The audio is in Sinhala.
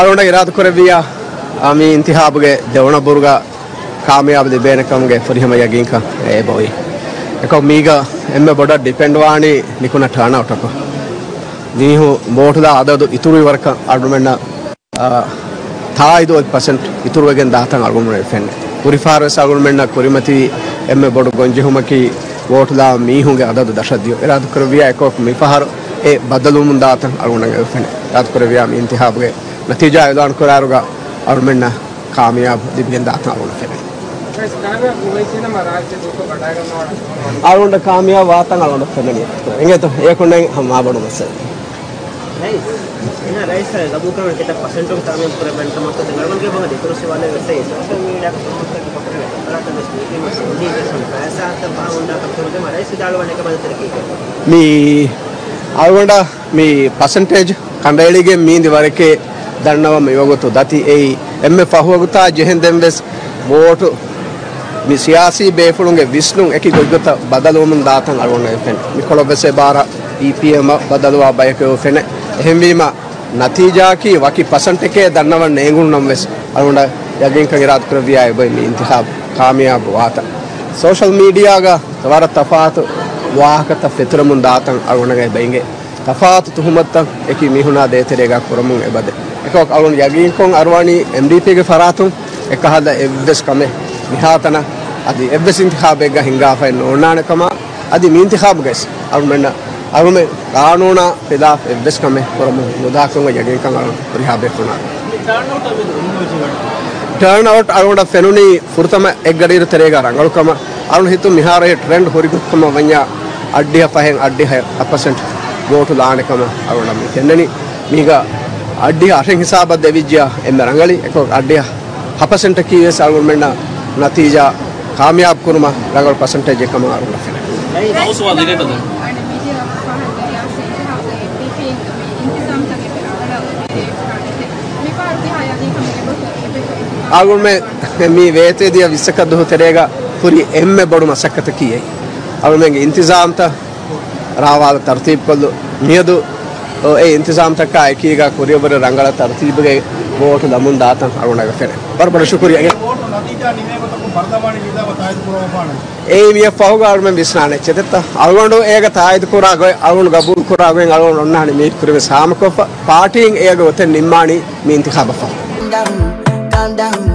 ಅರುಣಗೆ ಇರಾದ ಕೊರವಿಯ ಆಮಿ ಇಂತಿಹಾಬ್ಗೆ ದೆವಣಬುರ್ಗ ಕಾಮಯಾಬದಿ ಬೇನಕಮ್ಗೆ ಫುರಿಹಮಯ್ಯ ಗಿಂಕ ಏ ಬೋಯಿ ಯಾಕೋ ಮೀಗ ಎಮ್ಮೆ ಬೊಡ ಡಿಪೆಂಡ್ ವಾಣಿ ನಿಕುನ ಠಾಣ ಒಟಕೋ ನೀಹು ಮೋಟದ ಅದದು ಇತುರು ಇವರ್ಕ ಅಡ್ಮೆಂಡ ತಾಯ್ದು ಐದು ಪರ್ಸೆಂಟ್ ಇತುರುವಗೆ ದಾತಂಗ ಅಳ್ಗೊಂಡು ಫೆಂಡ್ ಕುರಿ ಫಾರಸ್ ಅಳ್ಗೊಂಡ್ಮೆಂಡ ಕುರಿಮತಿ ಎಮ್ಮೆ ಬೊಡ ಗೊಂಜಿ ಹುಮಕಿ ಓಟದ ಮೀಹುಗೆ ಅದದು ದಶದ್ಯೋ ಇರಾದ ಕೊರವಿಯ ಯಾಕೋ ಮಿಫಹಾರು ಎ ಬದಲು ಮುಂದಾತಂಗ ಅಳ್ಗೊಂಡಂಗೆ ಫೆಂಡ್ ಇರಾದ ಕೊರವಿಯ ಇಂತಿಹಾಬ್ಗೆ नतीजा ऐलान करार और मिलना कामयाब दिव्यंदाता होना അതുകൊണ്ട് കാമ്യ വാർത്തകളുണ്ട് ഫെമിനി എങ്ങനെ ഏക്കുണ്ടെങ്കിൽ അമ്മാവോട് മെസ്സേജ് మీ అదిగొండ మీ పర్సంటేజ్ కండేళిగే మీంది వరకే දන්නවම ඉවගොතු. දති එයි එම්ම පහුවගුතා ජෙහෙන්දෙන් වෙස් මෝටු මි සියාසී බේෆුළුන්ගේ විස්නුන් එකි ගොද්ගත බදලුවමුන් දාතන් අරුවන එපෙන්. මිකොළොබෙසේ බාර ඊපම බදලවා බයකයෝ ෆෙන. එහෙම්වීම නතිීජාකී වකි පසන්ට එකේ දන්නවන් නේගුන් නම් වෙස් අරුුණ යගින්ක ගරාත් ක්‍රවියය බයි ඉන්තිහා කාමයාබ වාත. සෝෂල් මීඩියාග තවර තපාතු වාහකත ෆෙතුරමුන් දාතන් අරුණගේ බයින්ගේ. තපාතු තුහුමත්තන් එක මිහුණා දේතරේගක් කරමුන් එබදේ. එකක් අලුන් යගීන් කොන් අරවානි එම්ඩීපීගේ ෆරාතුන් එක හද එබ්බස් කමේ නිහාතන අදි එබ්බස් ඉන්තිඛාබේ ග හින්ගාෆෙන් ඕනානකම අදි මී ඉන්තිඛාබ ගස්. අරුන් මෙන්න අරුන් මෙ කානෝන පෙදා එබ්බස් කමේ කරම මුදාකම යගීන් කන් අරුන් රිහාබේ කොනා ටර්න් අවුට් අරුන්ඩ ෆෙනුනි ෆුර්තම එක් ගඩීර තෙරේගා රංගලුකම අරුන් හිතු මිහාරේ ට්‍රෙන්ඩ් හොරිකුත්තම වඤ්ඤා අඩ්ඩිය පහෙන් අඩ්ඩිය 1% ගෝටු ලානකම අරුන්ඩ මෙ තෙන්නනි මීගා ಅಡ್ಡಿಯ ಅರಹಿಸಾಬ ದವಿಜ್ಯ ಎಂದ ರಂಗಳಿ ಎಕೋ ಅಡ್ಡಿಯ ಹಪಸೆಂಟ ಕೀವೆ ಸಾಲ್ಗೊಂಡು ಮೆಂಡ ನತೀಜ ಕಾಮಯಾಬ್ ಕುರುಮ ರಂಗಳ ಪರ್ಸೆಂಟೇಜ್ ಕಮ ಆಗುಣ ಮೇ ಮೀ ವೇತೇದಿಯ ವಿಸಕದ್ದು ತೆರೆಗ ಪುರಿ ಎಮ್ಮೆ ಬಡು ಮಸಕ್ಕತ ಕೀಯೈ ಅವಳು ಮೇಂಗೆ ಇಂತಿಜಾಮ್ ತ ರಾವಾದ ತರ್ತೀಬ್ ಕೊಲ್ಲು ಮಿಯದು ಏ ಇಂತಿಜಾಮ್ ತಕ್ಕ ಐಕೀಗ ಕುರಿಯೊಬ್ಬರ ರಂಗಳ ತರ್ತೀಬ್ಗೆ ವೋಟು ಲಮುನ್ ದಾತನ್ ಅರುಣಗ ಫೆನೆ ಬರ್ಬಡ ಶುಕ್ರಿಯ ඒ විය පහුග අරුම විස්නානේ චෙතත අල්ගොන්ඩු ඒක තායිද කුරාගොයි අරුණ ගබුල් කුරාගොයි අරුණ ඔන්නානි මීත් කුරේ සාමකොප පාටියෙන් ඒක ඔතෙන් නිම්මානි මීන්ති කබෆා down, calm down.